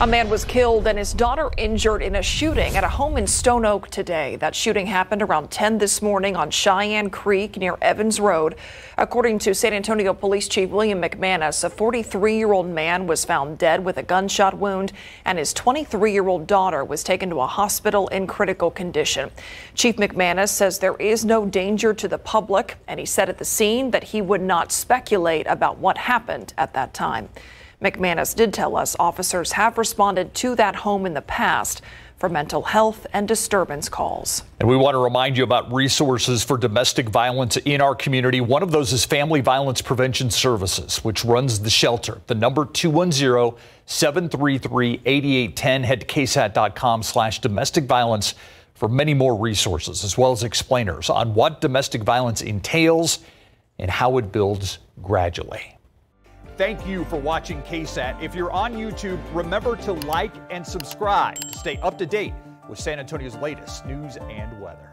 A man was killed and his daughter injured in a shooting at a home in Stone Oak today. That shooting happened around 10 this morning on Cheyenne Creek near Evans Road. According to San Antonio Police Chief William McManus, a 43 year old man was found dead with a gunshot wound, and his 23 year old daughter was taken to a hospital in critical condition. Chief McManus says there is no danger to the public, and he said at the scene that he would not speculate about what happened at that time. McManus did tell us officers have responded to that home in the past for mental health and disturbance calls. And we want to remind you about resources for domestic violence in our community. One of those is Family Violence Prevention Services, which runs the shelter. The number 210 733 8810. Head to ksat.com slash domestic violence for many more resources, as well as explainers on what domestic violence entails and how it builds gradually. Thank you for watching KSAT. If you're on YouTube, remember to like and subscribe to stay up to date with San Antonio's latest news and weather.